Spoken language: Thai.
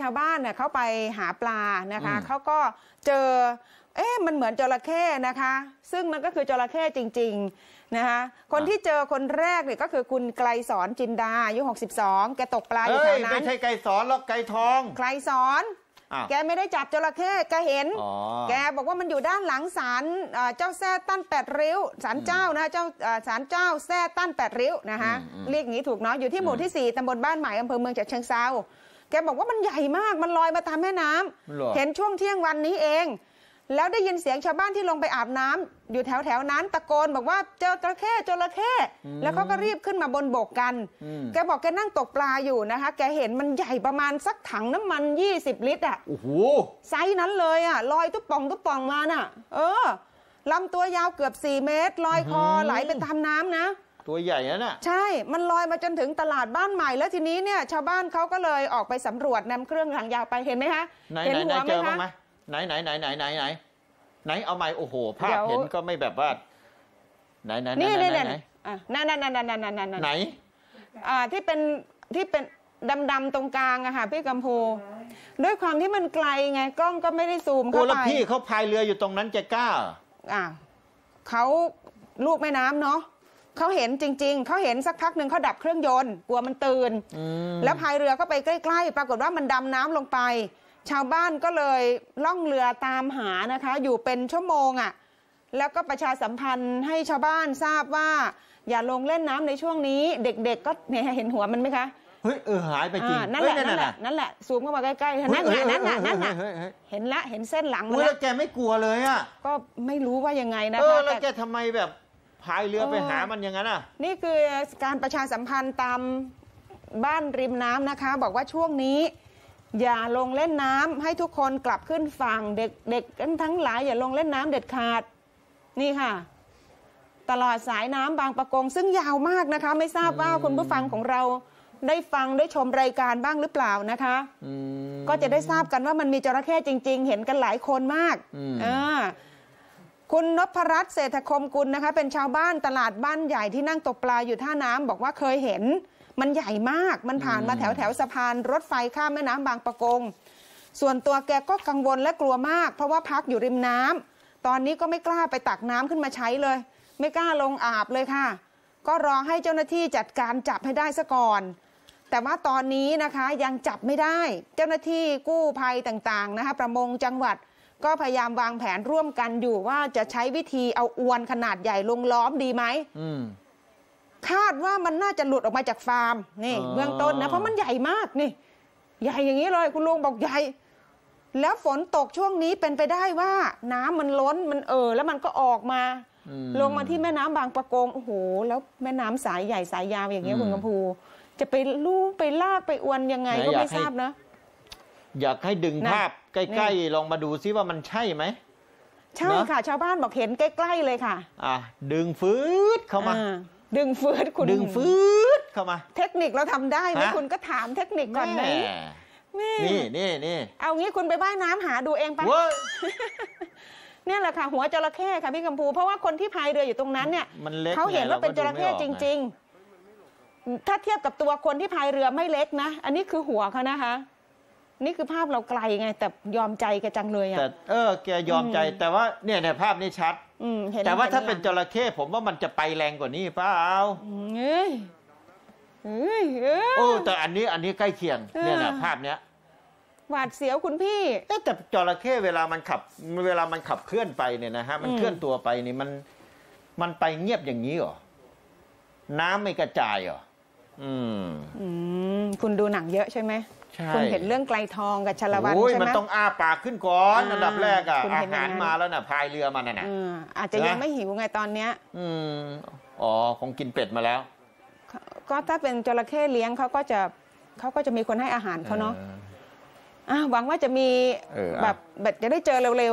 ชาวบ้านเนี่ยเขาไปหาปลานะคะอืมเขาก็เจอ เอ๊ะมันเหมือนจระเข้นะคะ ซึ่งมันก็คือจระเข้จริงๆนะคะคนที่เจอคนแรกเนี่ยก็คือคุณไกลสอนจินดาอายุ62 แกตกปลาอยู่เอ้แถยวนั้ไม่นใช่ไก่สอนหรอกไก่ทอง ไกลสอนอ้าวแกไม่ได้จับจระเข้แกเห็นอ๋อแกบอกว่ามันอยู่ด้านหลังศาลเอ่อเจ้าแซ่ตั้นแปดริ้วศาลเจ้านะเจ้าเอ่อศาลเจ้าแซ่ตั้นแปดริ้วนะคะอืมอืมเรียกอย่างนี้ถูกเนาะอยู่ที่หมู่อืมที่4ตำบลบ้านใหม่อำเภอเมืองฉะเชิงเซาแกบอกว่ามันใหญ่มากมันลอยมาตามแม่น้ำหรอเห็นช่วงเที่ยงวันนี้เอง แล้วได้ยินเสียงชาวบ้านที่ลงไปอาบน้ำอยู่แถวแถวๆนั้นตะโกนบอกว่าเจอจระเข้จระเข้แล้วเขาก็รีบขึ้นมาบนบกกันอืมแกบอกแกนั่งตกปลาอยู่นะคะ แกเห็นมันใหญ่ประมาณสักถังน้ำมัน 20 ลิตรอะโอ้โหไซส์นั้นเลยอะลอยตุ๊บป่องตุ๊บป่องมาน่ะ เออลำตัวยาวเกือบ 4 เมตร ลอยคออื้อหือไหลไปตามน้ำนะ ตัวใหญ่นะน่ะใช่ มันลอยมาจนถึงตลาดบ้านใหม่ แล้วทีนี้เนี่ยชาวบ้านเขาก็เลยออกไปสำรวจนำเครื่องหางยาวไปเห็นไหมคะไหนเห็ไหนไหนหัวเจอบ้างคะไหมไหนไหนไหนไหนไหนไหนไหนเอาไม้โอ้โห ภาเดี๋พยวเห็นก็ไม่แบบว่า ไหนไหนไหนนี่ไหนนี่ไหนนี่ไหนอะนั่นนั่นนั่นนั่นนั่นนั่นไหนอ่าที่เป็นที่เป็นดำๆตรงกลางอะค่ะพี่กัมพูด้วยความที่มันไกลไงกล้องก็ไม่ได้ซูมโอ้เข้าแล้วไปพี่เขาพายเรืออยู่ตรงนั้นจะกล้าเหรออ่าเขาลูกแม่น้ำเนาะ เขาเห็นจริง ๆ เขาเห็นสักพักหนึ่งเขาดับเครื่องยนต์กลัวมันตื่นอืมแล้วพายเรือก็ไปใกล้ ๆ ปรากฏว่ามันดำน้ำลงไป ชาวบ้านก็เลยล่องเรือตามหานะคะ อยู่เป็นชั่วโมงอะ่ะแล้วก็ประชาสัมพันธ์ให้ชาวบ้านทราบว่า อย่าลงเล่นน้ำในช่วงนี้ เด็กๆ ก็เนี่ยเห็นหัวมันไหมคะเฮ้ยเออหายไปจริงอ่านั่นแหละเฮ้ยนั่นแหละน่ะนั่นแหละซูมเข้ามาใกล้ๆเฮ้ยนั่นแหละเฮ้ยนั่นแหละนั่นแหละเฮ้ยเฮ้ยเฮ้ยเห็นละเห็นเส้นหลังมัอุ้นยแล้แล้ววแกไม่กลัวเลยอะก็ไม่รู้ว่ายังไงนะเออคะแล้วแต่แกทำไมแบบ พายเรือไปหามันอย่างนั้นอะ นี่คือการประชาสัมพันธ์ตามบ้านริมน้ำนะคะ บอกว่าช่วงนี้ อย่าลงเล่นน้ำให้ทุกคนกลับขึ้นฝั่งเด็กเด็กกันทั้งหลายอย่าลงเล่นน้ำเด็ดขาดนี่ค่ะ ตลอดสายน้ำบางประกง ซึ่งยาวมากนะคะ ไม่ทราบว่าคุณผู้ฟังของเราได้ฟังได้ชมรายการบ้างหรือเปล่านะคะอืมก็จะได้ทราบกันว่ามันมีจระเข้จริง ๆ เห็นกันหลายคนมากอืมอ่า คุณนพรัตน์เศรษฐคมกุลนะคะ เป็นชาวบ้านตลาดบ้านใหญ่ที่นั่งตกปลาอยู่ท่าน้ำบอกว่าเคยเห็น มันใหญ่มาก มันผ่านมาแถวแถวๆสะพานรถไฟข้ามแม่น้ำบางปะกง ส่วนตัวแกก็กังวลและกลัวมาก เพราะว่าพักอยู่ริมน้ำตอนนี้ก็ไม่กล้าไปตักน้ำขึ้นมาใช้เลย ไม่กล้าลงอาบเลยค่ะ ก็รอให้เจ้าหน้าที่จัดการจับให้ได้ซะก่อน แต่ว่าตอนนี้นะคะยังจับไม่ได้ เจ้าหน้าที่กู้ภัยต่างๆนะคะ ประมงจังหวัด ก็พยายามวางแผนร่วมกันอยู่ว่าจะใช้วิธีเอาอวนขนาดใหญ่ลงล้อมดีไหมอืมคาดว่ามันน่าจะหลุดออกมาจากฟาร์มนี่อ๋อเบื้องต้นนะเพราะมันใหญ่มากนี่ ใหญ่อย่างนี้เลย คุณลุงบอกใหญ่แล้วฝนตกช่วงนี้เป็นไปได้ว่า น้ำมันล้นมันเออแล้วมันก็ออกมาอืลงมาที่แม่น้ำบางปะกงโอ้โห แล้วแม่น้ำสายใหญ่สายยาวอย่างเงี้ยอืมคุณกำพู จะไปลู่ไปลากไปอวนยังไงไหนก็อยากไม่ให้ทราบนะ อยากให้ดึงนะภาพใกล้ๆลองมาดูซิว่ามันใช่ไหม ใช่เนอะ ค่ะ ชาวบ้านบอกเห็นใกล้ๆเลยค่ะอะดึงฟืดเข้ามา อ่ดึงฟืดคุณดึงฟืดเข้ามา เทคนิคเราทำได้ไหมฮะ คุณก็ถามเทคนิคก่อนไหมแม่แม่นี่นี่นี่เอางี้คุณไปว่ายน้ำหาดูเองไปะเว้ยเนี่ยแหละค่ะหัวจระเข้ค่ะพี่กัมพูเพราะว่าคนที่พายเรืออยู่ตรงนั้นเนี่ยมันเล็กเขาเห็นว่าเป็นจไงระเข้ก็ดูจไม่ออกไริง ๆ ถ้าเทียบกับตัวคนที่พายเรือไม่เล็กนะ อันนี้คือหัวเขานะคะ นี่คือภาพเราไกลไง แต่ยอมใจแกจังเลยอะแต่เออแกยอมใจแต่ว่าเนี่ยในภาพนี้ชัดอืมเห็นแต่ว่าถ้าห็เป็นจหลังระเข้ผมว่ามันจะไปแรงกว่านี้เปล่าอืมเอ้ยเอ้ยเอ้ย โอ้แต่อันนี้อันนี้ใกล้เคียงเนี่ยนะเออภาพเนี้ยหวาดเสียวคุณพี่ เอ๊ะแต่จระเข้เวลามันขับ เวลามันขับเคลื่อนไปเนี่ยนะฮะมันอืม เคลื่อนตัวไปนี่มันมันไปเงียบอย่างนี้เหรอน้ำไม่กระจายเหรออืม อืมคุณดูหนังเยอะใช่ไหมใช่ คุณเห็นเรื่องไกลทองกับชาละวันโอ้ยใช่มันไหมต้องอ้าปากขึ้นก่อนอ่าอันดับแรกอะคุณอาเห็นอย่าหางรนั้นมาแล้วน่ะพายเรือมาน่ะนะเอออาจจะยังไม่หิวไงตอนเนี้ยอืมอ๋อคงกินเป็ดมาแล้ว ก็ถ้าเป็นจระเข้เลี้ยงเขาก็จะเขาก็จะมีคนให้อาหารเขาเนาะอออะหวังว่าจะมีเอออะแบบแบบจะได้เจอเร็วๆ